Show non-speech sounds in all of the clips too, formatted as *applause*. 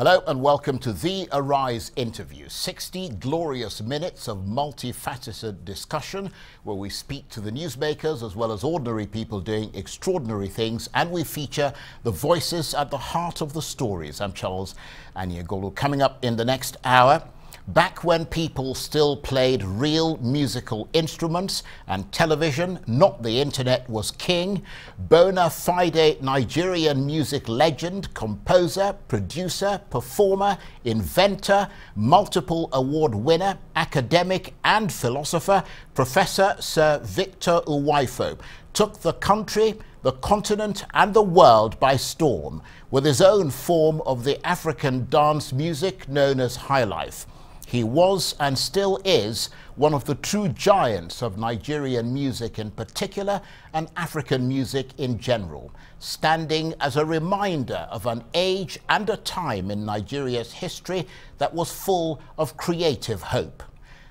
Hello and welcome to the Arise interview. 60 glorious minutes of multifaceted discussion where we speak to the newsmakers as well as ordinary people doing extraordinary things and we feature the voices at the heart of the stories. I'm Charles Aniagolu. Coming up in the next hour, Back when people still played real musical instruments and television, not the internet, was king, bona fide Nigerian music legend, composer, producer, performer, inventor, multiple award winner, academic and philosopher, Professor Sir Victor Uwaifo took the country, the continent and the world by storm with his own form of the African dance music known as highlife. He was and still is one of the true giants of Nigerian music in particular and African music in general, standing as a reminder of an age and a time in Nigeria's history that was full of creative hope.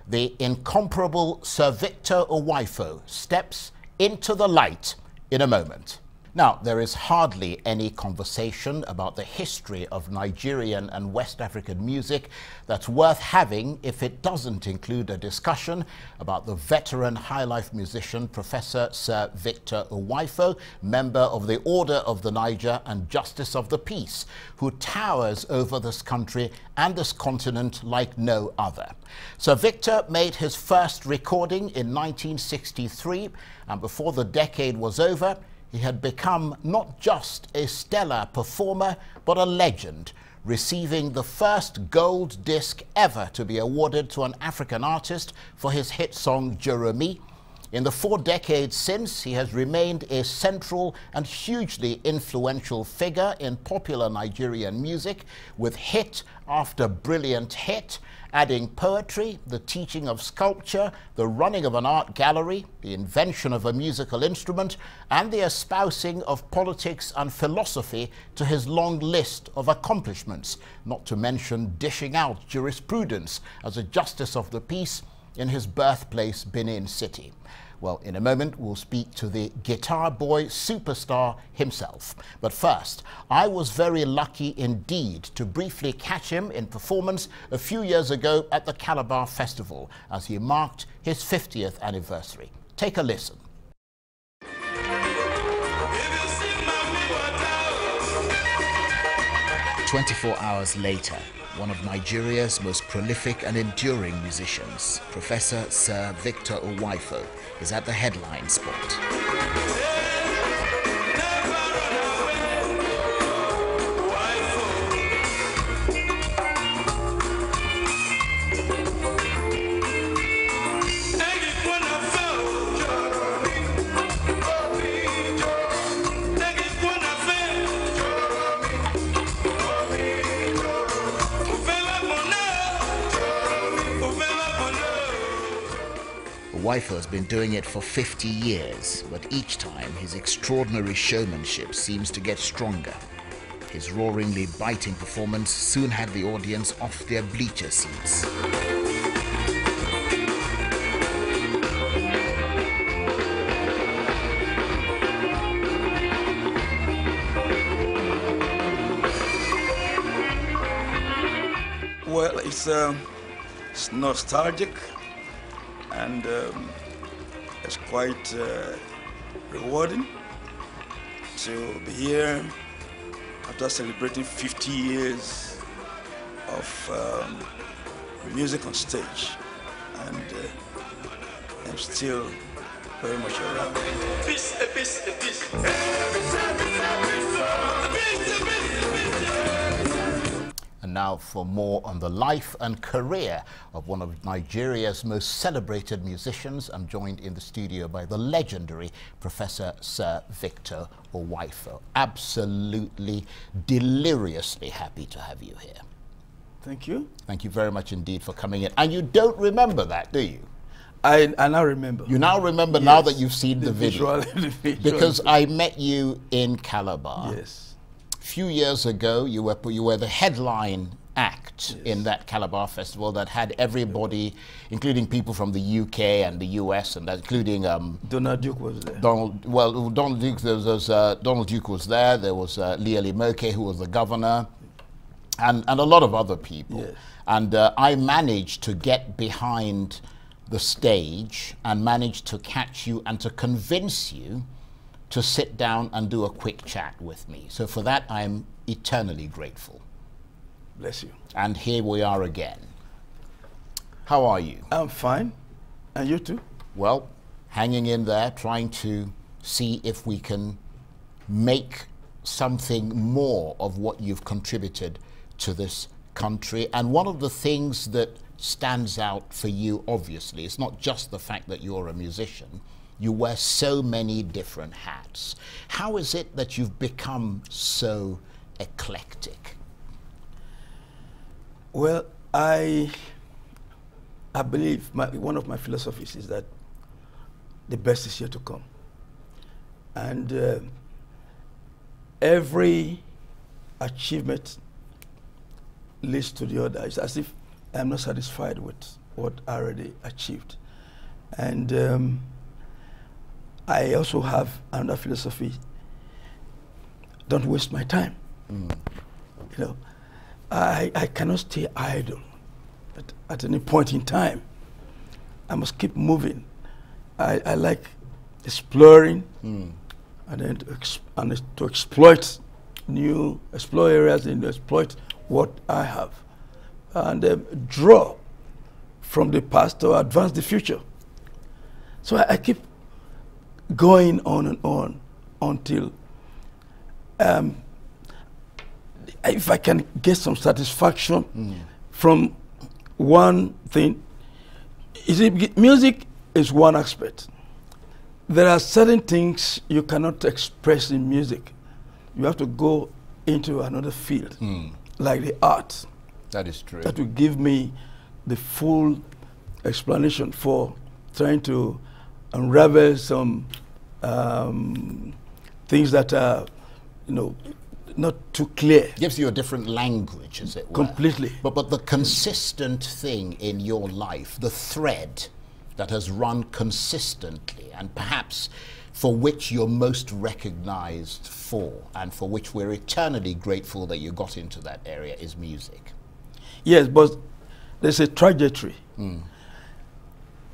The incomparable Sir Victor Uwaifo steps into the light in a moment. Now, there is hardly any conversation about the history of Nigerian and West African music that's worth having if it doesn't include a discussion about the veteran highlife musician Professor Sir Victor Uwaifo, member of the Order of the Niger and Justice of the Peace, who towers over this country and this continent like no other. Sir Victor made his first recording in 1963, and before the decade was over, he had become not just a stellar performer, but a legend, receiving the first gold disc ever to be awarded to an African artist for his hit song Joromi. In the four decades since, he has remained a central and hugely influential figure in popular Nigerian music, with hit after brilliant hit, adding poetry, the teaching of sculpture, the running of an art gallery, the invention of a musical instrument, and the espousing of politics and philosophy to his long list of accomplishments, not to mention dishing out jurisprudence as a justice of the peace in his birthplace, Benin City. Well, in a moment, we'll speak to the guitar boy superstar himself. But first, I was very lucky indeed to briefly catch him in performance a few years ago at the Calabar Festival as he marked his 50th anniversary. Take a listen. Twenty-four hours later, one of Nigeria's most prolific and enduring musicians, Professor Sir Victor Uwaifo, is at the headline spot. Has been doing it for 50 years, but each time his extraordinary showmanship seems to get stronger. His roaringly biting performance soon had the audience off their bleacher seats. Well, it's, uh, it's nostalgic and um, it's quite uh, rewarding to be here after celebrating 50 years of um, music on stage and uh, I'm still very much around. Now for more on the life and career of one of Nigeria's most celebrated musicians, I'm joined in the studio by the legendary Professor Sir Victor Uwaifo. Absolutely deliriously happy to have you here. Thank you. Thank you very much indeed for coming in. And you don't remember that, do you? I, I now remember. You now remember now that you've seen the, *laughs* The video. visual- the visual. Because I met you in Calabar. Yes. Few years ago, you were you were the headline act in that Calabar festival that had everybody, including people from the UK and the US, and that, including um, Donald Duke was there. Donald. Well, Donald Duke. There was uh, Donald Duke was there. There was uh, Liyel Imoke, who was the governor. and, and a lot of other people. Yes. And uh, I managed to get behind the stage and managed to catch you and to convince you to sit down and do a quick chat with me. So for that, I'm eternally grateful. Bless you. And here we are again. How are you? I'm fine. And you too? Well, hanging in there, trying to see if we can make something more of what you've contributed to this country. And one of the things that stands out for you, obviously, is not just the fact that you're a musician. You wear so many different hats. How is it that you've become so eclectic? Well, I I believe my, one of my philosophies is that the best is yet to come, and uh, every achievement leads to the other. It's as if I'm not satisfied with what I already achieved, and um, I also have another philosophy. Don't waste my time. You know, I, I cannot stay idle at, at any point in time. I must keep moving. I, I like exploring and then to, ex- and to exploit new, explore areas and exploit what I have. And um, draw from the past to advance the future. So I, I keep going on and on until um, if I can get some satisfaction from one thing, you see, music is one aspect. There are certain things you cannot express in music. You have to go into another field, like the art, That is true. that will give me the full explanation for trying to unravel some um, things that are, you know, not too clear. gives you a different language, as it were. Completely. But but the consistent thing in your life, the thread that has run consistently, and perhaps for which you're most recognized for, and for which we're eternally grateful that you got into that area, is music. Yes, but there's a trajectory.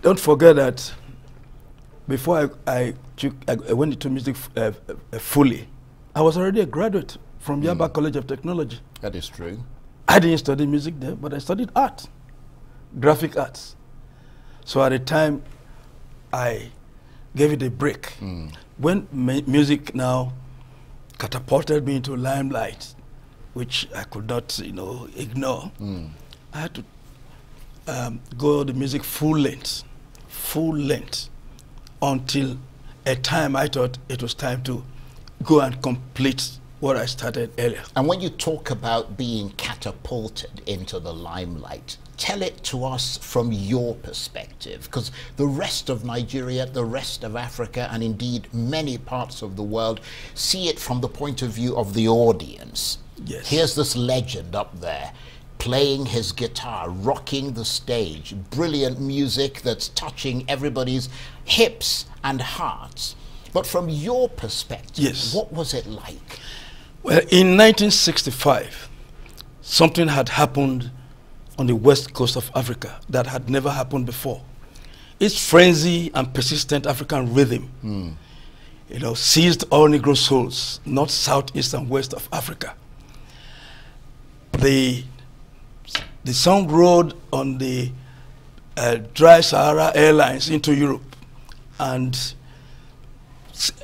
Don't forget that before I, I, took, I, I went into music f- uh, uh, fully, I was already a graduate from Yaba College of Technology. That is true. I didn't study music there, but I studied art, graphic arts. So at the time, I gave it a break. When music now catapulted me into limelight, which I could not, you know, ignore, I had to um, go the music full length, full length, until a time I thought it was time to go and complete what I started earlier. And when you talk about being catapulted into the limelight, tell it to us from your perspective, because the rest of Nigeria, the rest of Africa, and indeed many parts of the world see it from the point of view of the audience. Yes. Here's this legend up there playing his guitar, rocking the stage, brilliant music that's touching everybody's hips and hearts. But from your perspective, Yes. what was it like? Well, in 1965, something had happened on the west coast of Africa that had never happened before. Its frenzy and persistent African rhythm, hmm. you know, seized all Negro souls, north, south, east, and west of Africa. The, the song rode on the uh, dry Sahara Airlines into Europe, and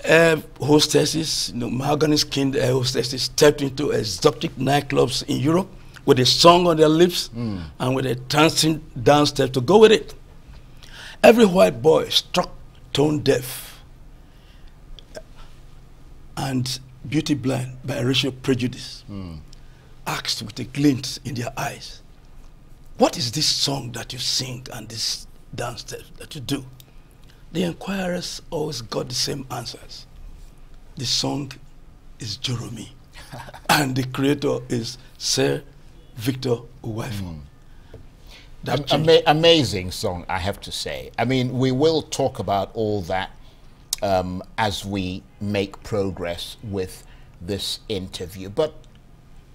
air hostesses, you know, mahogany skinned air hostesses stepped into exotic nightclubs in Europe with a song on their lips and with a dancing dance step to go with it. Every white boy struck tone deaf and beauty blind by racial prejudice asked with a glint in their eyes, What is this song that you sing and this dance that you do? The inquirers always got the same answers. The song is Joromi, *laughs* and the creator is Sir Victor Uwaifo. That ama- amazing song, I have to say. I mean, we will talk about all that um, as we make progress with this interview. But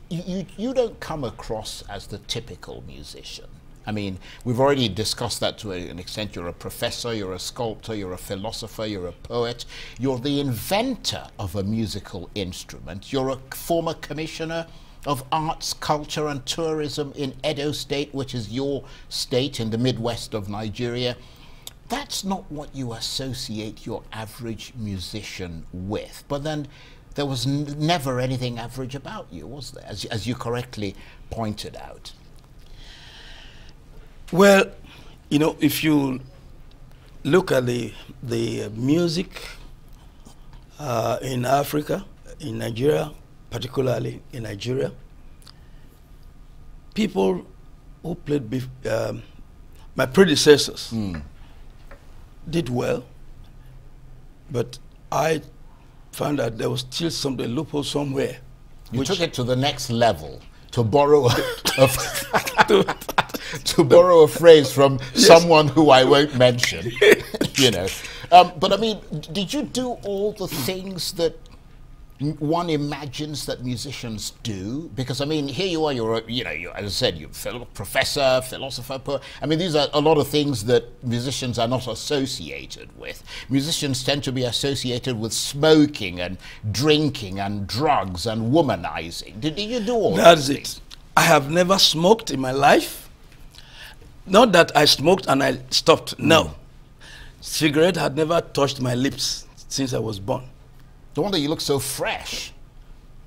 you, you, don't come across as the typical musician. I mean, we've already discussed that to an extent. You're a professor, you're a sculptor, you're a philosopher, you're a poet, you're the inventor of a musical instrument, you're a former commissioner of arts, culture, and tourism in Edo State, which is your state in the Midwest of Nigeria. That's not what you associate your average musician with. But then there was never anything average about you, was there? As, as you correctly pointed out. Well, you know, if you look at the the music uh, in Africa, in Nigeria, particularly in Nigeria, people who played um, my predecessors mm. did well, but I found that there was still some loophole somewhere. You took it to the next level to borrow *laughs* a, to borrow a phrase from yes. someone who I won't mention, *laughs* you know. Um, but I mean, did you do all the things that one imagines that musicians do because I mean here you are you're a, you know you as I said you're a professor philosopher poet. I mean these are a lot of things that musicians are not associated with musicians tend to be associated with smoking and drinking and drugs and womanizing did, did you do all that? that's it I have never smoked in my life not that I smoked and I stopped. No. Mm. Cigarette had never touched my lips since I was born. No wonder you look so fresh.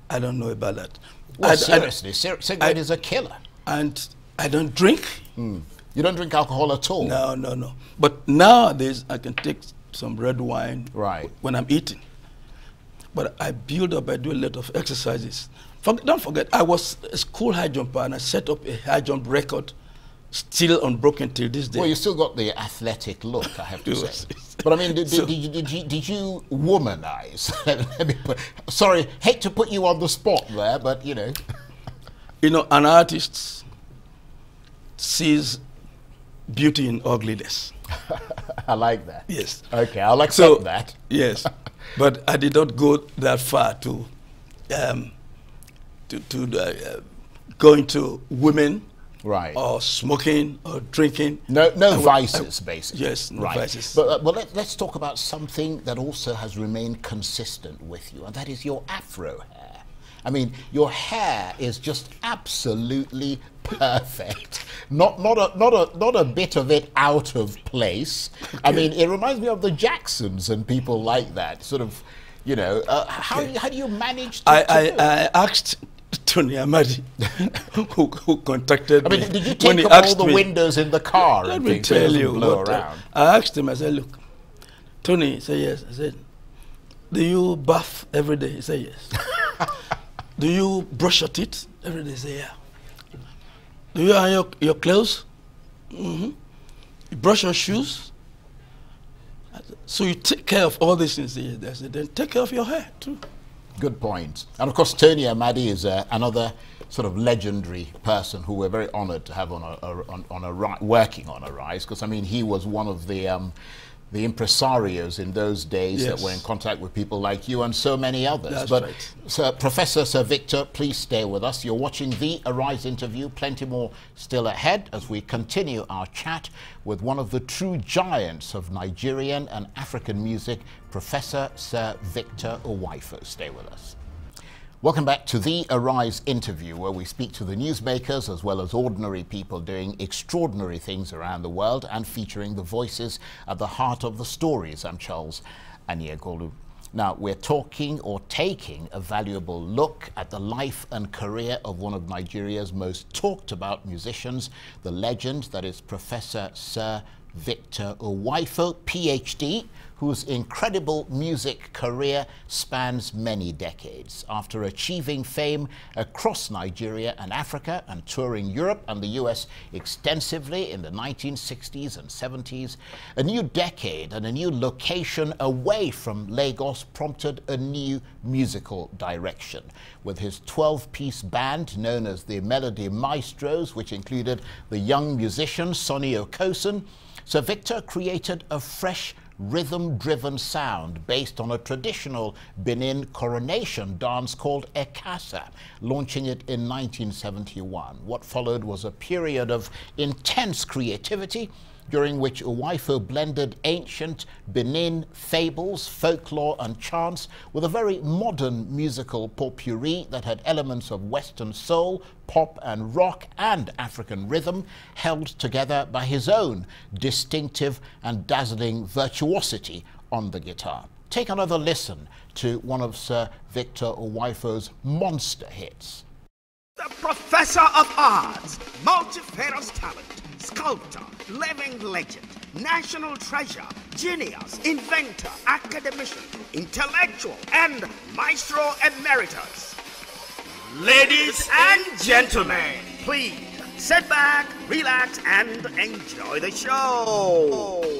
I don't know about that. Well, I, seriously, I, cigarette I, is a killer. And I don't drink. Mm. You don't drink alcohol at all? No, no, no. But nowadays, I can take some red wine right. when I'm eating. But I build up, I do a lot of exercises. For, don't forget, I was a school high jumper and I set up a high jump record still unbroken till this day. Well, you still got the athletic look, I have to *laughs* say. But I mean, did, so, did, you, did, you, did you womanize? *laughs* sorry, hate to put you on the spot there, but you know. You know, an artist sees beauty in ugliness. *laughs* I like that. Yes. Okay, I'll accept so, that. yes, but I did not go that far to um, to, to uh, going to women right? Or smoking or drinking. No, no vices, basically. Yes, no right. vices. But, uh, but let, us talk about something that also has remained consistent with you, and that is your afro hair. I mean, your hair is just absolutely perfect. Not, not, a, not, a, not a bit of it out of place. Okay. I mean, it reminds me of the Jacksons and people like that. Sort of, you know, uh, how, how do you manage to, I, to I, I asked Tony Amadi, *laughs* who, who contacted I mean, me. did you take up all the me, windows in the car? Let me tell you. What, uh, I asked him, I said, look, Tony, he said, yes. I said, do you bath every day? He said, yes. *laughs* do you brush your teeth every day? He said, yeah. Do you iron your, your clothes? Mm-hmm. You brush your shoes? So you take care of all these things. I said, then take care of your hair too. Good point. And of course, Tony Amadi is uh, another sort of legendary person who we're very honoured to have on a, a on, on, a working on Arise because I mean he was one of the um, the impresarios in those days yes. that were in contact with people like you and so many others. That's but right. Sir, Professor Sir Victor, please stay with us. You're watching the Arise interview. Plenty more still ahead as we continue our chat with one of the true giants of Nigerian and African music, Professor Sir Victor Uwaifo. Stay with us. Welcome back to the Arise interview, where we speak to the newsmakers as well as ordinary people doing extraordinary things around the world and featuring the voices at the heart of the stories. I'm Charles Aniagolu. Now, we're talking or taking a valuable look at the life and career of one of Nigeria's most talked about musicians, the legend that is Professor Sir Victor Uwaifo, PhD, whose incredible music career spans many decades. After achieving fame across Nigeria and Africa and touring Europe and the US extensively in the 1960s and 70s, a new decade and a new location away from Lagos prompted a new musical direction. With his 12 piece band known as the Melody Maestros, which included the young musician Sonny Okosun, Sir Victor created a fresh rhythm driven sound based on a traditional Benin coronation dance called Ekasa, launching it in 1971. What followed was a period of intense creativity during which Uwaifo blended ancient Benin fables, folklore, and chants with a very modern musical potpourri that had elements of Western soul, pop and rock, and African rhythm, held together by his own distinctive and dazzling virtuosity on the guitar. Take another listen to one of Sir Victor Uwaifo's monster hits. The professor of arts, multifarious talent, sculptor, living legend, national treasure, genius, inventor, academician, intellectual, and maestro emeritus. Ladies and gentlemen, please sit back, relax, and enjoy the show.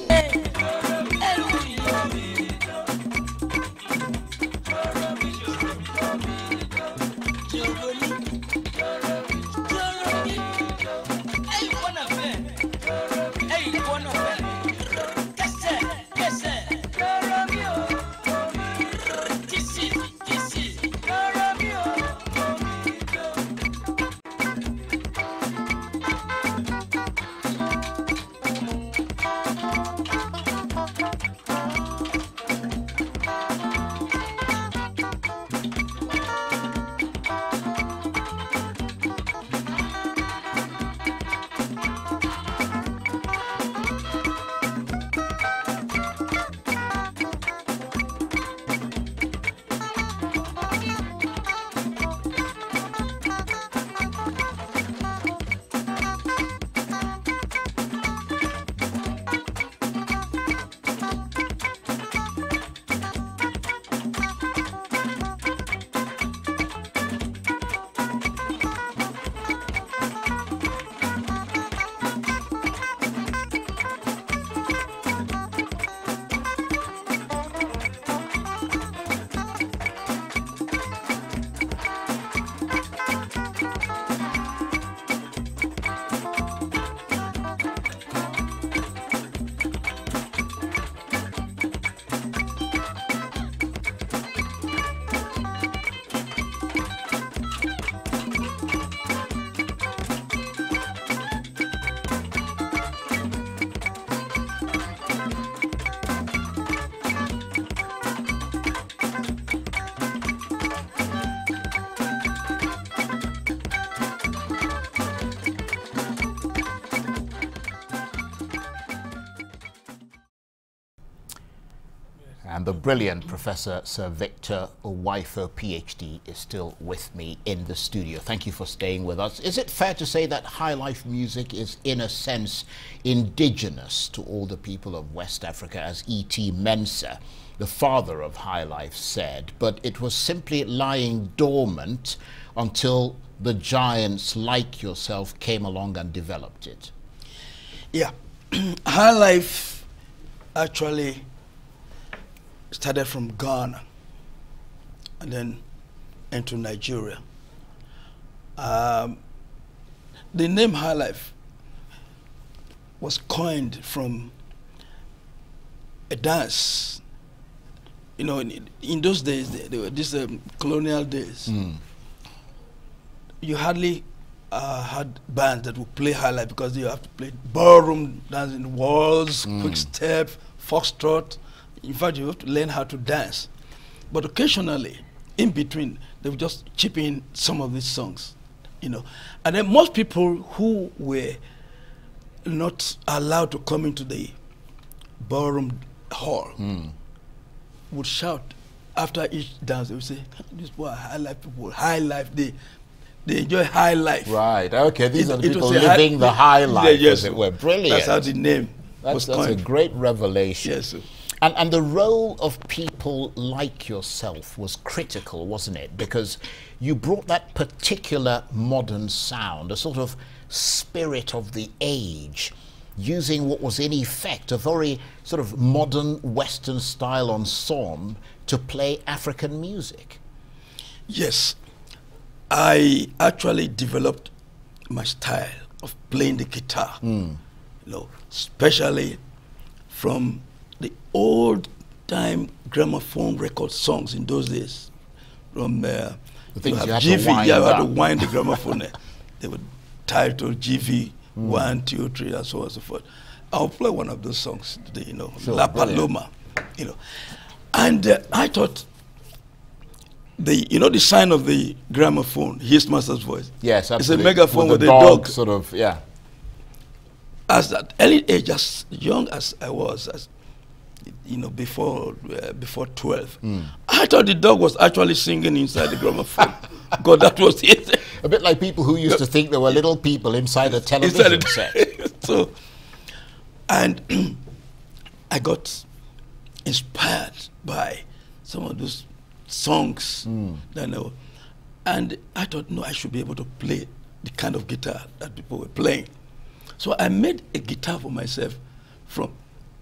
The brilliant Professor Sir Victor Uwaifo, PhD, is still with me in the studio. Thank you for staying with us. Is it fair to say that high life music is, in a sense, indigenous to all the people of West Africa, as E.T. Mensah, the father of high life, said, but it was simply lying dormant until the giants like yourself came along and developed it? Yeah. *clears throat* high life actually started from Ghana and then into Nigeria. Um, the name High Life was coined from a dance. You know, in, in those days, they, they were these um, colonial days. Mm. You hardly uh, had bands that would play High Life because you have to play ballroom dancing, waltz, quick step, foxtrot. In fact, you have to learn how to dance. But occasionally, in between, they would just chip in some of these songs, you know. And then most people who were not allowed to come into the ballroom hall hmm. would shout after each dance. They would say, "These boy high life people, high life. They they enjoy high life." Right. Okay. These It- are the people a high- living the *laughs* high life, Yeah, yes, as it were. Brilliant. That's how the name That's, was that's a great revelation. Yes, sir. And, and the role of people like yourself was critical, wasn't it? Because you brought that particular modern sound, a sort of spirit of the age, using what was in effect a very sort of modern Western style ensemble to play African music. Yes, I actually developed my style of playing the guitar. Hmm. You know, especially from the old time gramophone record songs in those days. From uh, The things you had to GV, wind yeah, you had to wind the gramophone. *laughs* they would title GV one, two, three, and so on and so forth. I'll play one of those songs today, you know, Sure, La brilliant. Paloma, you know. And uh, I thought the you know the sign of the gramophone, his master's voice. Yes, absolutely. It's a megaphone with, the a dog, dog. sort of, yeah. As at early age, as young as I was, as you know, before uh, before twelve, Hmm. I thought the dog was actually singing inside the gramophone. *laughs* God, that was it. A bit like people who used to think there were little people inside a *laughs* television Inside *laughs* set. so, and *clears throat* I got inspired by some of those songs that I know. And I thought, no, I should be able to play the kind of guitar that people were playing. So I made a guitar for myself from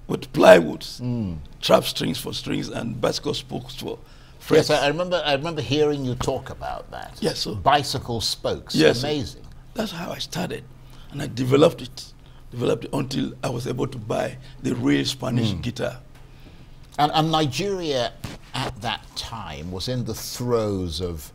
with plywoods, trap strings for strings, and bicycle spokes for frets. Yes, I remember. I remember hearing you talk about that. Yes, sir. bicycle spokes. Yes. amazing. That's how I started. And I developed it. Developed it until I was able to buy the real Spanish hmm. guitar. And, and Nigeria at that time was in the throes of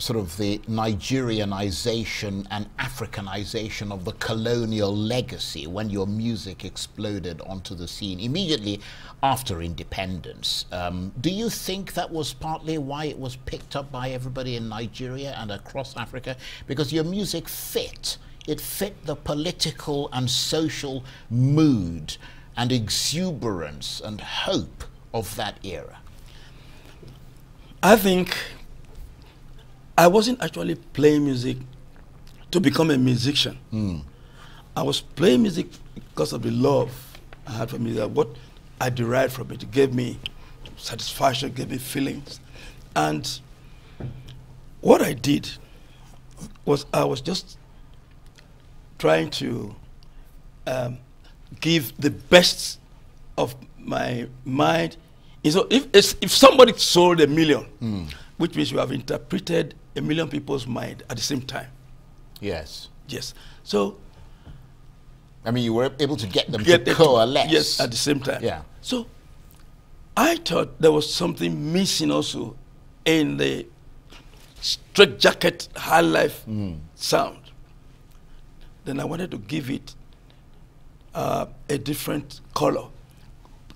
sort of the Nigerianization and Africanization of the colonial legacy when your music exploded onto the scene immediately after independence. Um, do you think that was partly why it was picked up by everybody in Nigeria and across Africa? Because your music fit. It fit the political and social mood and exuberance and hope of that era. I think I wasn't actually playing music to become a musician. I was playing music because of the love I had for music, what I derived from it. It gave me satisfaction, gave me feelings. And what I did was I was just trying to um, give the best of my mind. And So if if somebody sold a million, which means you have interpreted a million people's mind at the same time. Yes. Yes. So I mean, you were able to get them get to coalesce. Yes, at the same time. Yeah. So I thought there was something missing also in the straight jacket high life sound. Then I wanted to give it uh, a different color.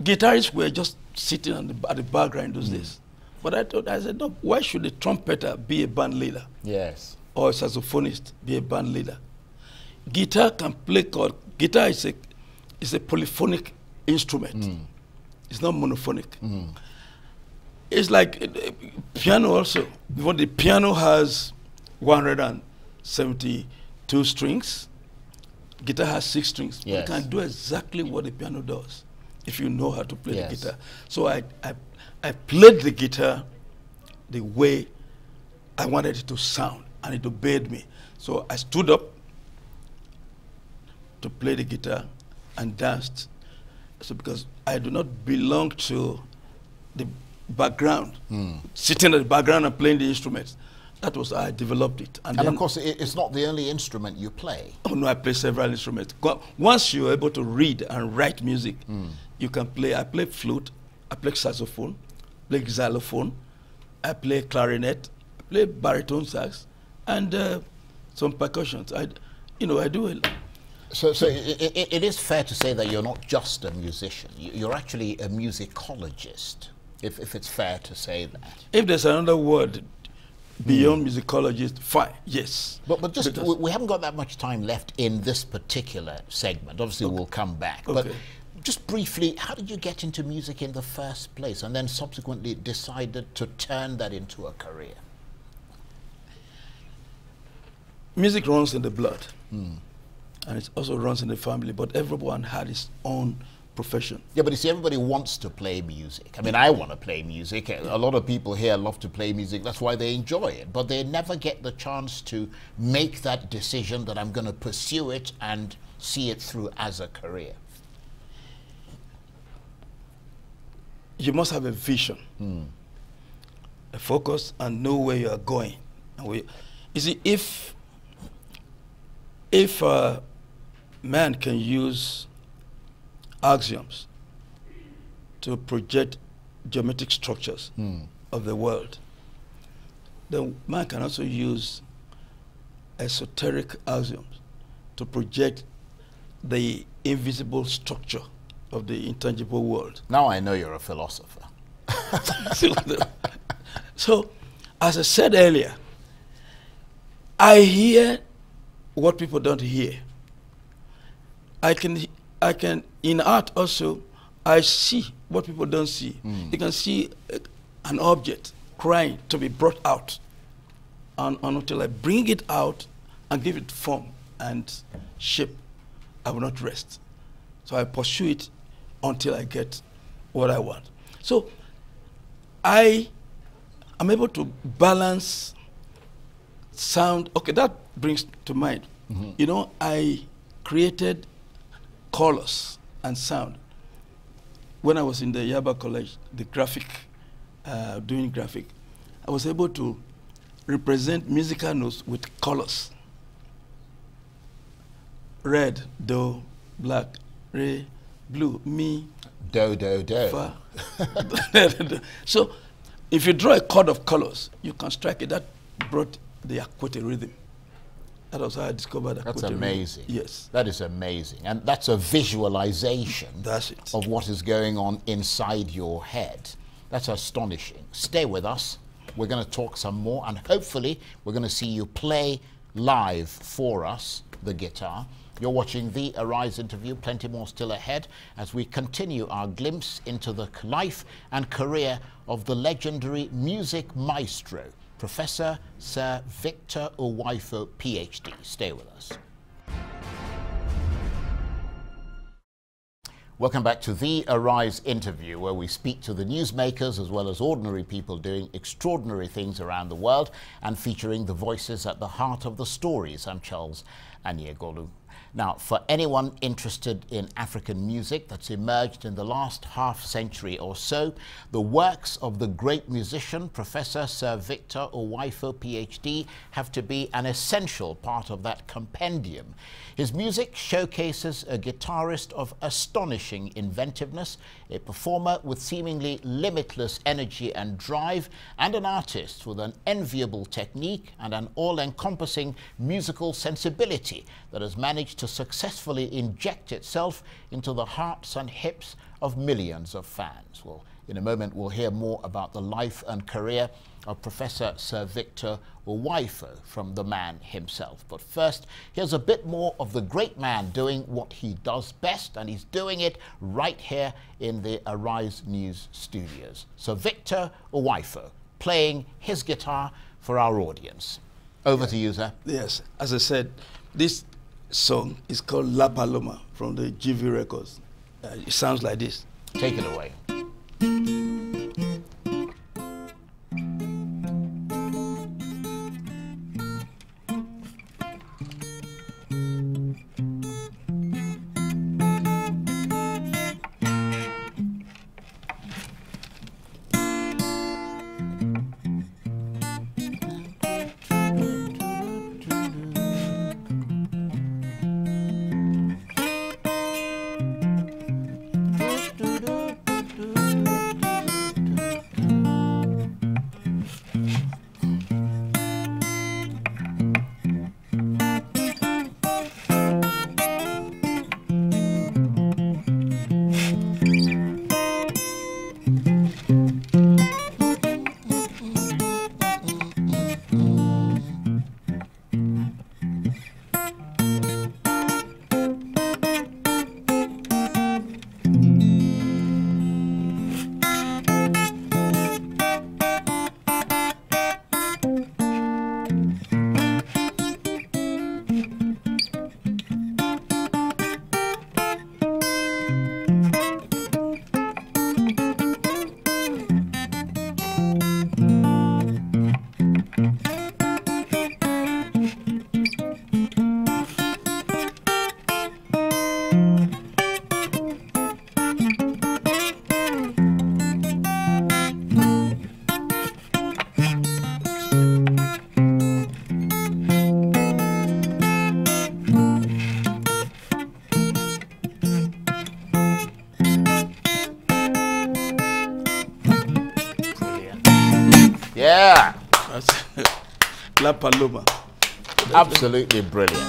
Guitarists were just sitting on the, at the background those days. But I thought, I said, no, why should a trumpeter be a band leader? Yes. or a saxophonist be a band leader. Guitar can play chord. Guitar is a is a polyphonic instrument. Hmm. It's not monophonic. Hmm. It's like uh, piano also. What the piano has 172 strings. Guitar has six strings. Yes. You can do exactly what the piano does if you know how to play Yes. the guitar. So I, I I played the guitar the way I wanted it to sound, and it obeyed me. So I stood up to play the guitar and danced. So because I do not belong to the background, hmm. sitting at the background and playing the instruments. That was how I developed it. And then- of course, it's not the only instrument you play. Oh no, I play several instruments. Once you're able to read and write music, hmm. you can play. I play flute, I play saxophone, play xylophone, I play clarinet, I play baritone sax, and uh, some percussions. I, you know, I do it. So, so i i it is fair to say that you're not just a musician. You- You're actually a musicologist, if, if it's fair to say that. If there's another word beyond musicologist, fine. Yes. But, but just, we, we haven't got that much time left in this particular segment. Obviously, we'll come back. But Okay. Just briefly, how did you get into music in the first place and then subsequently decided to turn that into a career? music runs in the blood, hmm. and it also runs in the family. But everyone had his own profession. Yeah, but you see, everybody wants to play music. I mean, I want to play music. A lot of people here love to play music. That's why they enjoy it. But they never get the chance to make that decision that I'm going to pursue it and see it through as a career. You must have a vision, a focus, and know where you are going. And where, you see, if if man can use axioms to project geometric structures of the world. Then man can also use esoteric axioms to project the invisible structure of the intangible world. Now I know you're a philosopher. *laughs* so, as I said earlier, I hear what people don't hear. I can, I can, in art also, I see what people don't see. You can see uh, an object crying to be brought out, and, and until I bring it out and give it form and shape, I will not rest. So I pursue it until I get what I want. So I am able to balance sound. Okay, that brings to mind. You know, I created colors and sound when I was in the Yaba College, the graphic, uh, doing graphic. I was able to represent musical notes with colors. Red, do, black, re, blue, me. Do, do, do. so if you draw a chord of colors, you can strike it. That brought the Akwete rhythm. That was how I discovered Akwete That's rhythm. amazing. Yes, That is amazing. And that's a visualization that's it. of what is going on inside your head. That's astonishing. Stay with us. We're going to talk some more, and hopefully, we're going to see you play live for us the guitar. You're watching the Arise interview, plenty more still ahead as we continue our glimpse into the life and career of the legendary music maestro, Professor Sir Victor Uwaifo, PhD. Stay with us. Welcome back to the Arise interview, where we speak to the newsmakers as well as ordinary people doing extraordinary things around the world and featuring the voices at the heart of the stories. I'm Charles Aniagolu. Now, for anyone interested in African music that's emerged in the last half century or so, the works of the great musician, Professor Sir Victor Uwaifo, PhD, have to be an essential part of that compendium. His music showcases a guitarist of astonishing inventiveness, a performer with seemingly limitless energy and drive, and an artist with an enviable technique and an all encompassing musical sensibility that has managed to successfully inject itself into the hearts and hips of millions of fans. Well, in a moment, we'll hear more about the life and career of Professor Sir Victor Uwaifo from the man himself. But first, here's a bit more of the great man doing what he does best, and he's doing it right here in the Arise News studios. Sir Victor Uwaifo playing his guitar for our audience. Over to you, sir. Yes, as I said, this song is called La Paloma from the GV Records. Uh, it sounds like this. Take it away. Paloma. Absolutely brilliant.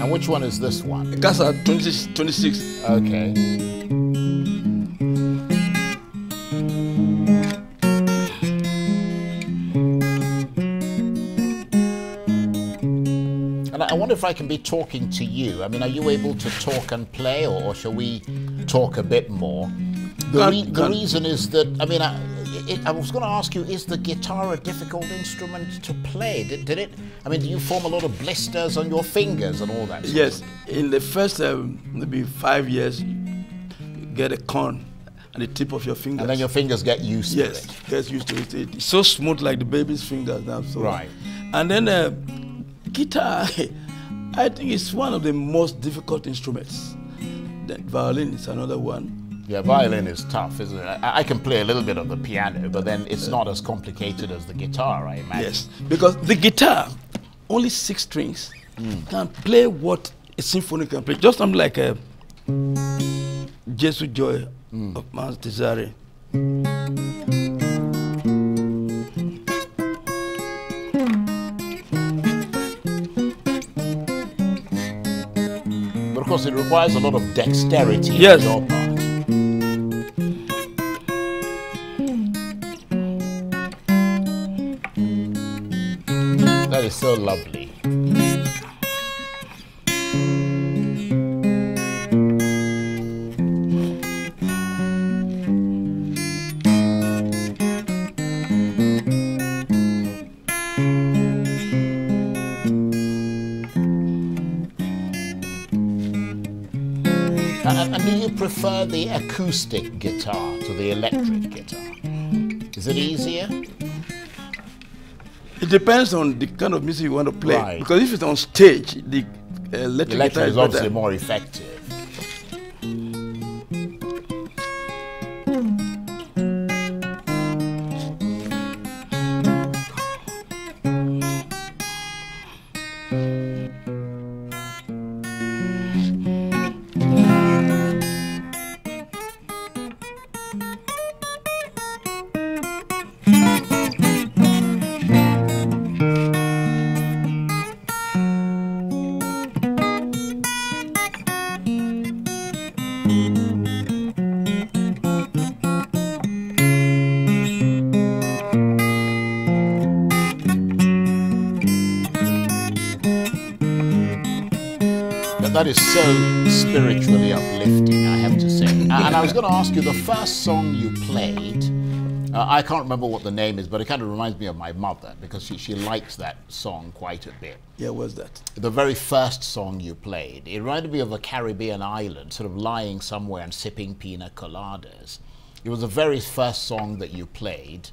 And which one is this one? Casa 26, 26. Okay. If I can be talking to you. I mean, are you able to talk and play, or, or shall we talk a bit more? The, re- the reason is that, I mean, I, it, I was going to ask you, is the guitar a difficult instrument to play? Did, did it, I mean, do you form a lot of blisters on your fingers and all that? Yes, in the first um, maybe five years, you get a corn at the tip of your finger. And then your fingers get used yes, to it. gets used to it. It's so smooth like the baby's fingers now. So. Right. And then uh, guitar, *laughs* I think it's one of the most difficult instruments. Then violin is another one. Yeah, violin is tough, isn't it? I, I can play a little bit of the piano, but then it's not as complicated as the guitar, I imagine. Yes, because the guitar, only six strings, hmm. can play what a symphony can play. Just something like a Jesu Joy hmm. of Mount Desire. Course, it requires a lot of dexterity Yes. on your part. That is so lovely. Prefer the acoustic guitar to the electric guitar? Is it easier? It depends on the kind of music you want to play. Right. Because if it's on stage, the uh, electric, The electric guitar is is obviously better. more effective. That is so spiritually uplifting, I have to say. *laughs* and I was going to ask you the first song you played. Uh, I can't remember what the name is, but it kind of reminds me of my mother because she, she likes that song quite a bit. Yeah, what's that? The very first song you played, it reminded me of a Caribbean island, sort of lying somewhere and sipping pina coladas. It was the very first song that you played.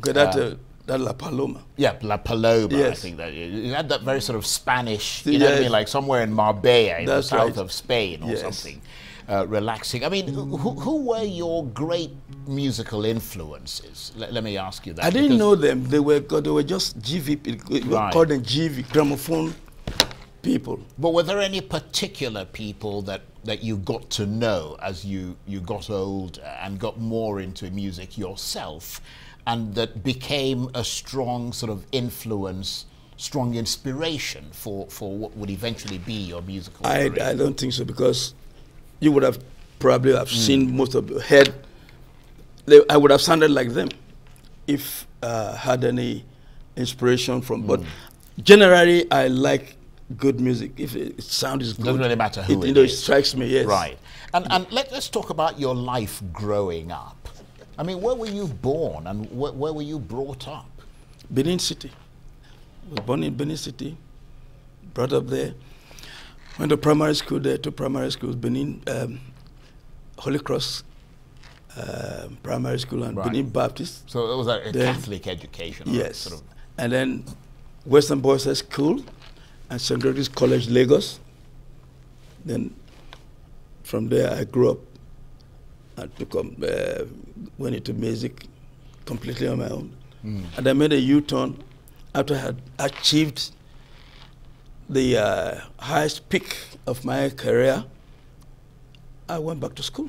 Okay, that, uh, that La Paloma. Yeah, La Paloma, I think that it had that very sort of Spanish, you know what I mean, like somewhere in Marbella, in That's the south right. of Spain or Yes. something, uh, relaxing. I mean, who, who were your great musical influences? Let, let me ask you that. I didn't know them. They were they were just GV. people. We Right. called them GV, gramophone people. But were there any particular people that, that you got to know as you, you got older and got more into music yourself and that became a strong sort of influence, strong inspiration for, for what would eventually be your musical I, career? I don't think so because you would have probably have Hmm. seen most of. They, I would have sounded like them if uh, had any inspiration from. But Hmm. generally, I like good music. If it, sound is good, Doesn't really matter who it, it you know, is. it strikes me. Yes, Right. And, and let, us talk about your life growing up. I mean, where were you born and where, where were you brought up? Benin City. I Was born in Benin City, brought up there. Went to primary school there, two primary schools, Benin, um, Holy Cross um Primary School and Right. Benin Baptist. So it was a, a Then- Catholic education. Yes. Sort of, And then Western Boys High School and St. Gregory's College, Lagos. Then from there I grew up I took up, uh, went into music completely on my own. And I made a U-turn after I had achieved the uh, highest peak of my career. I went back to school.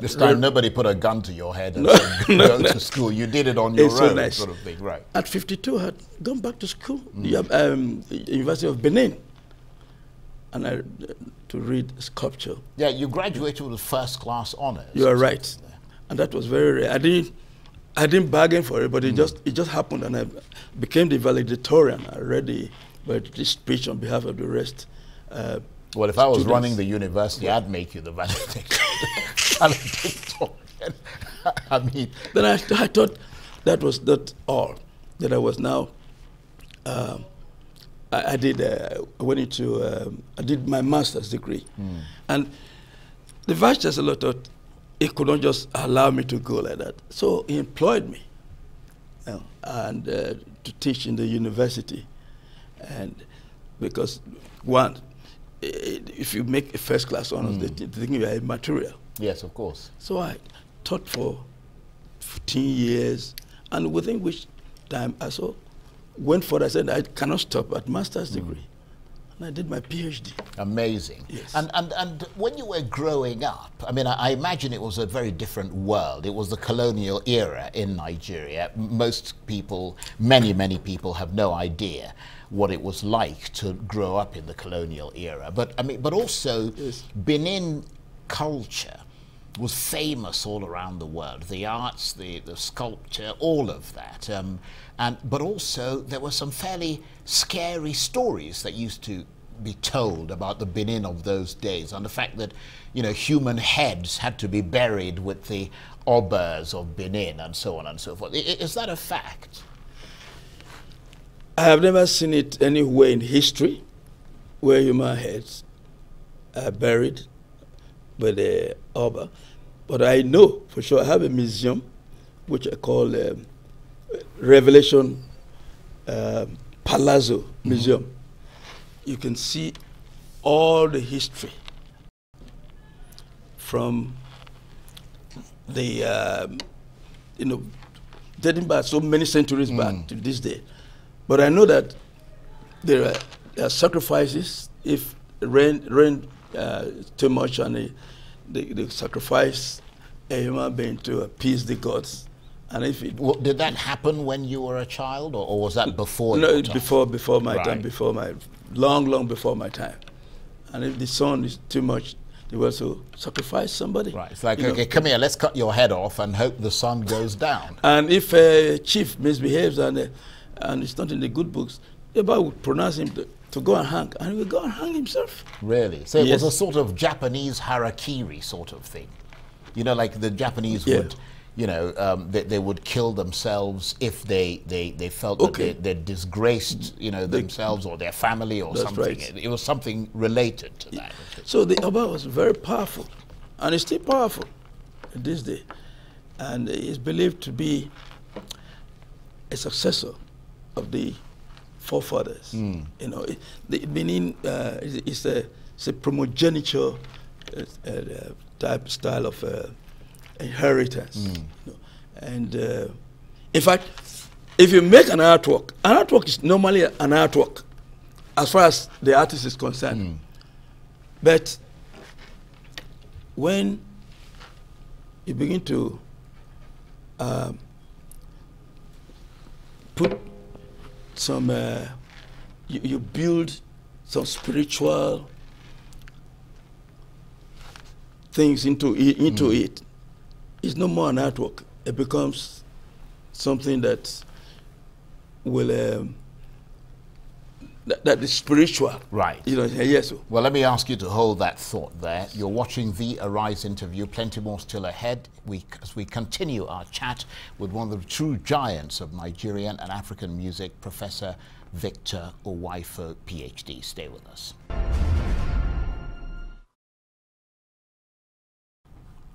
This time, nobody put a gun to your head and said, go *laughs* to school. You did it on your It's so own, nice. sort of thing, right? At 52, I had gone back to school, the, um, University of Benin, and I, to read sculpture. Yeah, you graduated with first class honors. You are right, and that was very rare. I didn't, I didn't bargain for it, but it just it just happened, and I became the valedictorian. I read the speech on behalf of the rest. Uh, Well, if I was students. running the university, I'd make you the valedictorian. *laughs* I mean, then I, I thought that was not all. That I was now. Um, I, I did. Uh, I went into. Um, I did my master's degree, and the vice chancellor thought he could not just allow me to go like that. So he employed me, know, and uh, to teach in the university, and because one, if you make a first class honors, they, they think you are immaterial. yes, of course. So I taught for 15 years, and within which time I saw, went further. I said I cannot stop at master's degree, and I did my PhD. Amazing. Yes. And, and, and when you were growing up, I mean, I, I imagine it was a very different world. It was the colonial era in Nigeria. Most people, many, many people have no idea what it was like to grow up in the colonial era. But, I mean, but also Benin culture was famous all around the world. The arts, the, the sculpture, all of that. Um, and, but also there were some fairly scary stories that used to be told about the Benin of those days and the fact that, you know, human heads had to be buried with the Obas of Benin and so on and so forth. I- Is that a fact? I have never seen it anywhere in history where human heads are buried by the But I know for sure I have a museum which I call um, Revelation um, Palazzo Museum. You can see all the history from the, um, you know, dating back so many centuries back to this day. But I know that there are, there are sacrifices if rain rain uh, too much and they, they, they sacrifice a human being to appease the gods. And if it Well, did that happen when you were a child or, or was that before no, your time? before before my time, before my long, long before my time. And if the sun is too much, they will also sacrifice somebody. Right. It's like, you know. okay, come here, let's cut your head off and hope the sun goes down. *laughs* And if a chief misbehaves and uh, and it's not in the good books, the Bible would pronounce him to, to go and hang, and he will go and hang himself. Really? So it was a sort of Japanese harakiri sort of thing. You know, like the Japanese Yeah. would, you know, um, they, they would kill themselves if they, they, they felt Okay. that they, they disgraced, you know, They- themselves or their family or something. right. It, it was something related to that. So the Oba was very powerful, and it's still powerful this day, and is believed to be a successor of the forefathers. Hmm. You know, it- the Benin uh, is, is a it's a primogeniture uh, uh, type style of uh, inheritance, Hmm. you know. and uh, in fact, if you make an artwork, an artwork is normally an artwork, as far as the artist is concerned. But when you begin to um, put some, uh, you, you build some spiritual things into it, into it, it's no more an artwork. It becomes something that will um, that, that is spiritual. Right. You know. Yes. Well, let me ask you to hold that thought there. You're watching the Arise interview. Plenty more still ahead. We, as we continue our chat with one of the true giants of Nigerian and African music, Professor Victor Uwaifo, PhD. Stay with us.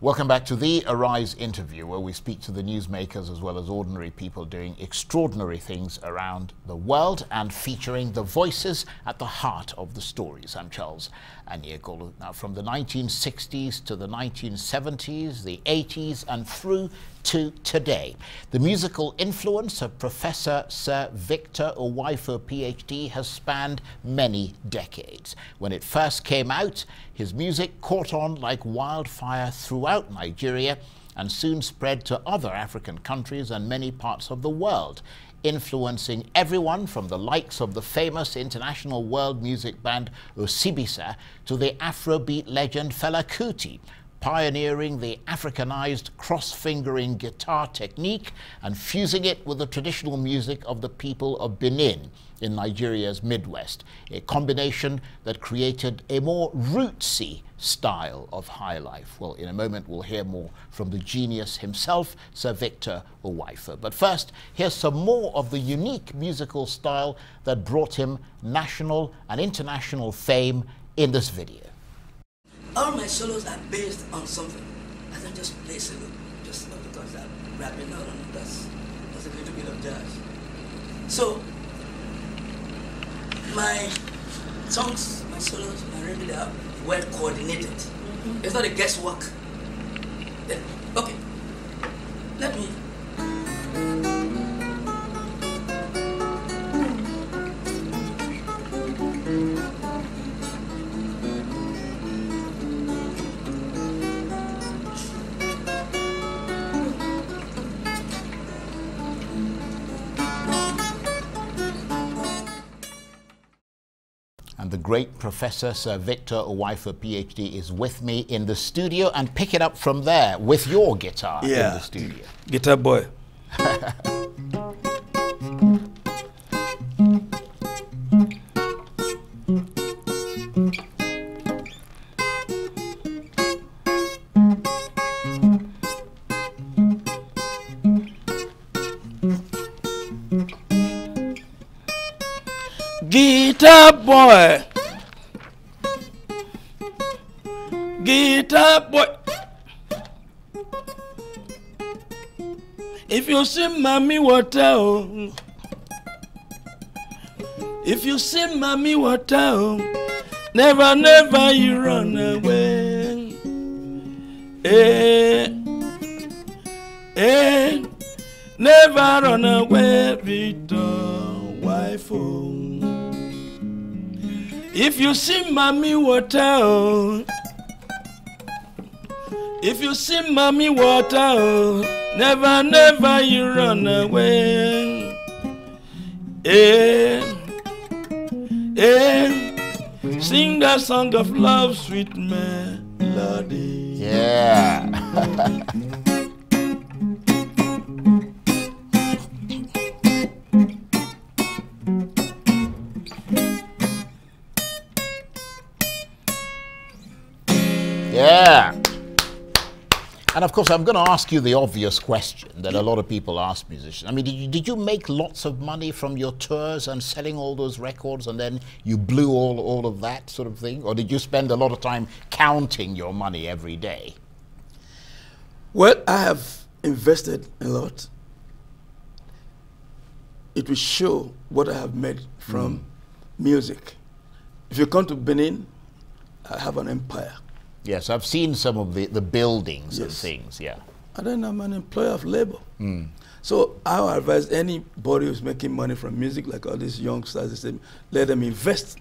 Welcome back to the Arise interview, where we speak to the newsmakers as well as ordinary people doing extraordinary things around the world and featuring the voices at the heart of the stories. I'm Charles Aniagolu. Now, from the 1960s to the 1970s, the 80s, and through to today. The musical influence of Professor Sir Victor Uwaifo, PhD, has spanned many decades. When it first came out, his music caught on like wildfire throughout Nigeria and soon spread to other African countries and many parts of the world influencing everyone from the likes of the famous international world music band Osibisa to the Afrobeat legend Fela Kuti, pioneering the Africanized cross-fingering guitar technique and fusing it with the traditional music of the people of Benin in Nigeria's Midwest, a combination that created a more rootsy style of high life. Well, in a moment we'll hear more from the genius himself, Sir Victor Uwaifo. But first, here's some more of the unique musical style that brought him national and international fame in this video. All my solos are based on something. I don't just play solo just because I'm rapping. No, no, no. That's, that's a little bit of jazz. So, my songs, my solos, my regular are well coordinated. Mm-hmm. It's not a guesswork. Then, okay, let me great Professor Sir Victor Uwaifo, PhD, is with me in the studio and pick it up from there with your guitar yeah. in the studio. Guitar boy. Guitar boy. You see mommy water, oh. If you see mommy water, oh. Never, never you run away. Eh, eh, never run away, Victor, wife. Oh. If you see mommy water, oh. if you see mommy water, oh. Never, never you run away. Eh, eh, sing that song of love, sweet melody. Yeah. Yeah. *laughs* And of course, I'm going to ask you the obvious question that a lot of people ask musicians. I mean, did you, did you make lots of money from your tours and selling all those records and then you blew all, all of that sort of thing? Or did you spend a lot of time counting your money every day? Well, I have invested a lot. It will show what I have made from mm. music. If you come to Benin, I have an empire. Yes, I've seen some of the, the buildings yes. and things, yeah. And then I'm an employer of labor. Mm. So I advise anybody who's making money from music, like all these youngsters, they say, let them invest,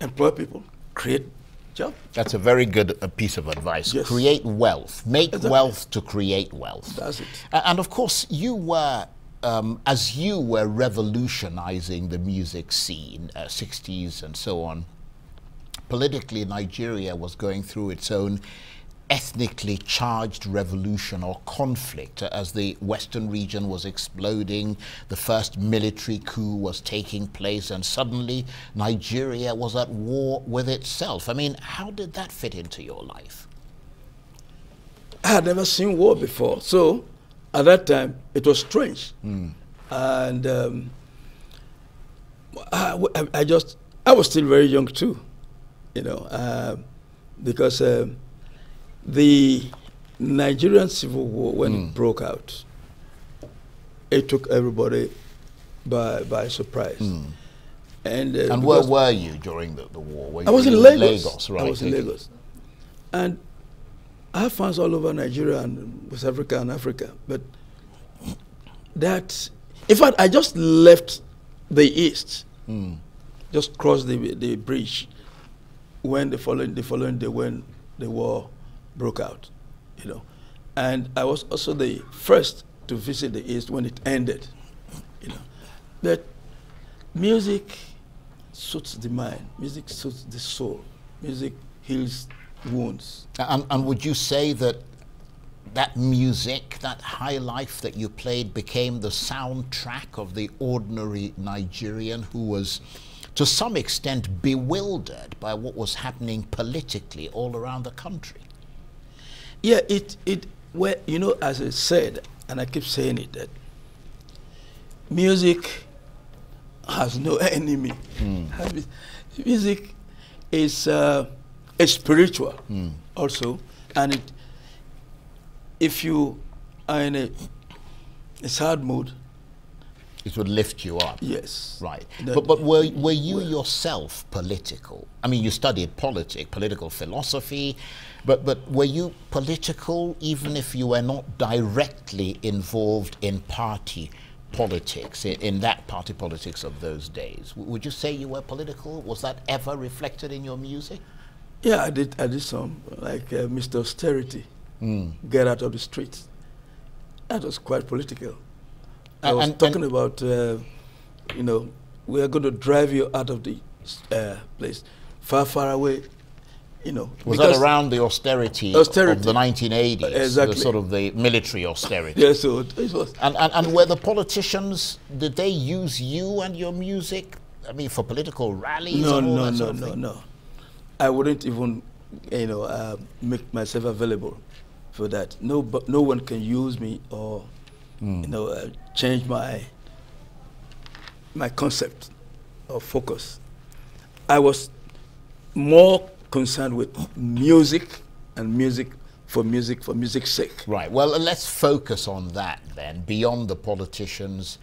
employ people, create jobs. That's a very good uh, piece of advice. Yes. Create wealth. Make exactly. wealth to create wealth. That's it. Uh, and of course, you were um, as you were revolutionizing the music scene, uh, 60s and so on, politically Nigeria was going through its own ethnically charged revolution or conflict as the western region was exploding, the first military coup was taking place, and suddenly Nigeria was at war with itself. I mean, how did that fit into your life? I had never seen war before, so at that time it was strange. Mm. And um, I, I just, I was still very young too you know, uh, because uh, the Nigerian Civil War, when it broke out, it took everybody by, by surprise. And, uh, And where were you during the, the war? Were I was in Lagos. Lagos, right? I was in. Lagos. And I have fans all over Nigeria and West Africa and Africa. But that, in fact, I just left the East, just crossed the, the bridge when the following, the following day when the war broke out, you know. And I was also the first to visit the East when it ended, you know. But music suits the mind, music suits the soul, music heals wounds. And, and would you say that that music, that high life that you played, became the soundtrack of the ordinary Nigerian who was, to some extent, bewildered by what was happening politically all around the country? Yeah, it it well, you know, as I said, and I keep saying it that music has no *laughs* enemy. Been- Music is uh, a spiritual also, and it, if you are in a, a sad mood, It would lift you up. yes, Right. That- But, but were, were you yourself political? I mean, you studied politics, political philosophy, but, but were you political even if you were not directly involved in party politics, in, in that party politics of those days? W- Would you say you were political? Was that ever reflected in your music? Yeah, I did. I did some like uh, Mr. Austerity, get out of the streets. That was quite political. I was and- talking and- about, uh, you know, we are going to drive you out of the uh, place, far, far away. You know, Was that around the austerity, Austerity. of the 1980s? the Exactly. sort of the military austerity. Yeah, so it was. And, and, and were the politicians, did they use you and your music, I mean, for political rallies? No, no, no, no, thing? no. I wouldn't even, you know, uh, make myself available for that. No, but no one can use me or, you know, uh, change my my concept or focus. I was more concerned with music and music for music for music's sake. Right. Well, let's focus on that then, beyond the politicians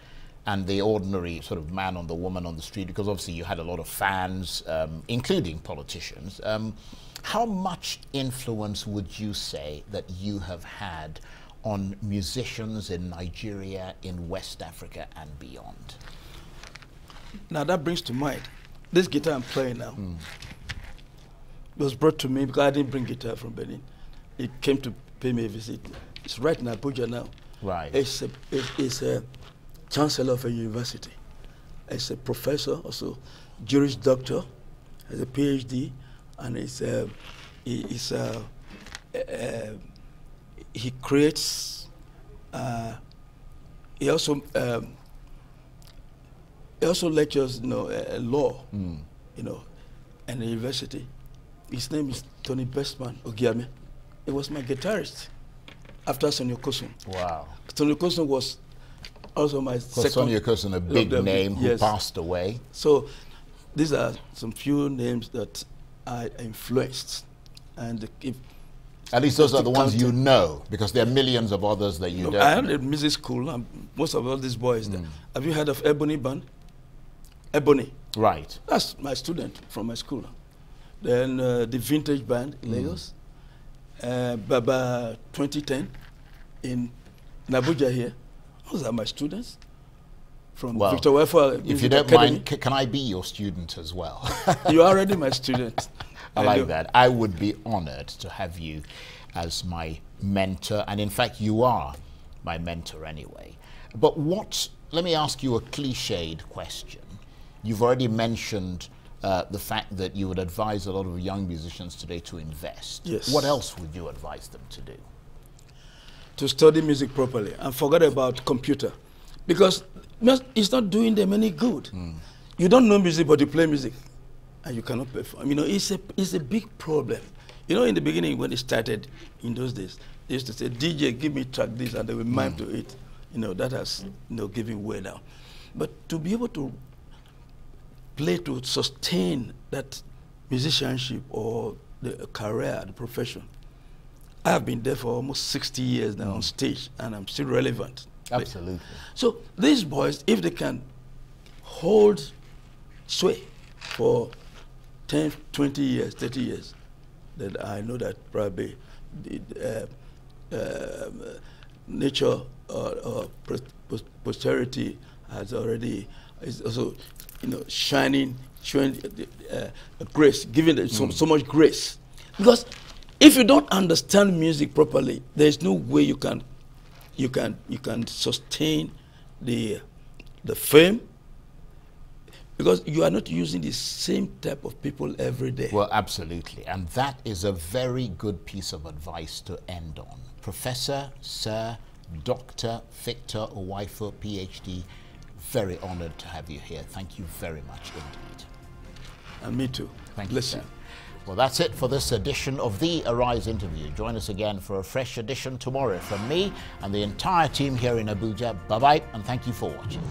and the ordinary sort of man on the woman on the street, because obviously you had a lot of fans, um, including politicians. Um, how much influence would you say that you have had on musicians in Nigeria, in West Africa, and beyond? Now that brings to mind this guitar I'm playing now was brought to me because I didn't bring guitar from Benin. It came to pay me a visit. It's right in Abuja now. Right. It's a, it, it's a chancellor of a university. It's a professor, also juris doctor, has a PhD, and it's uh, he, he's, uh, uh, he creates. Uh, he also um, he also lectures, you know, uh, law, you know, the university. His name is Tony Bestman Ogiame. He was my guitarist after Sonny Okosun. Wow. Tony Okosun was also my second. Sonny Okosun, a big name who yes. passed away. So these are some few names that I influenced, and if At least those are the ones you know, because there are millions of others that you No, don't. I had a music school, and most of all these boys. Mm. There. Have you heard of Ebony Band? Ebony. Right. That's my student from my school. Then uh, the Vintage Band Mm. in Lagos. Uh, Baba 2010 in Nabuja here. Those are my students from Well, Victor Uwaifo If you don't Academy. mind, c- can I be your student as well? *laughs* You're already my student. *laughs* I I like that. I would be honored to have you as my mentor. And in fact, you are my mentor anyway. But what, let me ask you a cliched question. You've already mentioned uh, the fact that you would advise a lot of young musicians today to invest. Yes. What else would you advise them to do? to study music properly and forget about computer because it's not doing them any good. You don't know music, but you play music and you cannot perform. You know, it's a, it's a big problem. You know, in the beginning when it started in those days, they used to say, DJ, give me track this, and they will mime to it. You know, that has, you know, giving way now. But to be able to play to sustain that musicianship or the career, the profession, I have been there for almost 60 years now on mm. stage, and I'm still relevant. Absolutely. So these boys, if they can hold sway for 10, 20 years, 30 years, then I know that probably the, uh, uh, nature or, or posterity has already is also you know shining, showing uh, grace, giving them so, mm. so much grace. Because if you don't understand music properly, there's no way you can you can you can sustain the the fame because you are not using the same type of people every day. Well, absolutely. And that is a very good piece of advice to end on. Professor, Sir, Dr. Victor Uwaifo, PhD, very honored to have you here. Thank you very much indeed. And me too. Thank Bless you. Sir. Well, that's it for this edition of the Arise interview. Join us again for a fresh edition tomorrow from me and the entire team here in Abuja. Bye bye, and thank you for watching.